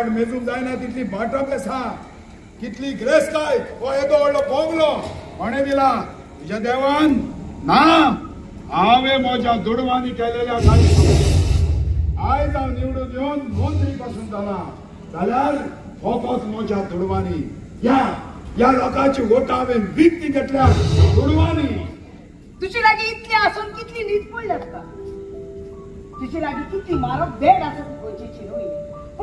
मेजूंक जायना तितली बाटप आसा कितली ग्रेस्ताय हो येदो व्हडलो बोगलो. कोणे दिला तुझ्या देवान ना हांवें म्हज्या दुडवांनी केलेल्या आयज हांव निवडून येवन मंत्री पासून जाला जाल्यार फकत म्हज्या दुडवांनी. या या लोकांची वोटां हांवें विकती घेतल्या दुडवांनी. तुझी लागी इतली आसून कितली न्हीद पडल्यात का? तुझी लागी कितली मारप भेट आसा ती चिरोई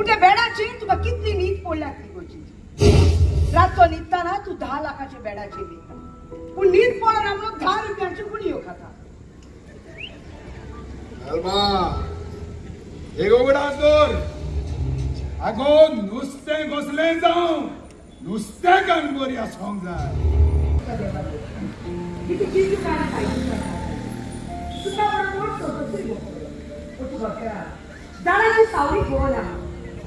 त्या बेडाची तुका कितली न्हीद पडल्यात ती गोंयचीची रातचो न्हिदताना तू धा लाखाच्या बेडाचेर न्हिदता पूण न्हीद पडून आमलो धा रुपयांच्यो गुणयो खाता? आगो नुस्तें घोसलें जावं नुस्तें कान बरी आसोंक जाय. तुका सावळी घेवना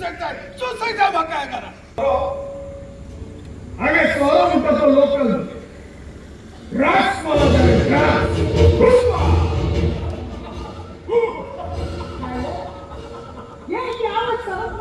చూసేసారు చూసేసా బకాయ కదా ಹಾಗೆ ಸೋಲೋ ಉಂಟು ಲೋಕಲ್ ಡ್ರಾಕ್ಸ್ ಮಾಡೋದಾರೆ ಡ್ರಾಕ್ಸ್ ಯಾಕೆ ಯಾವ ಸರತ್ತ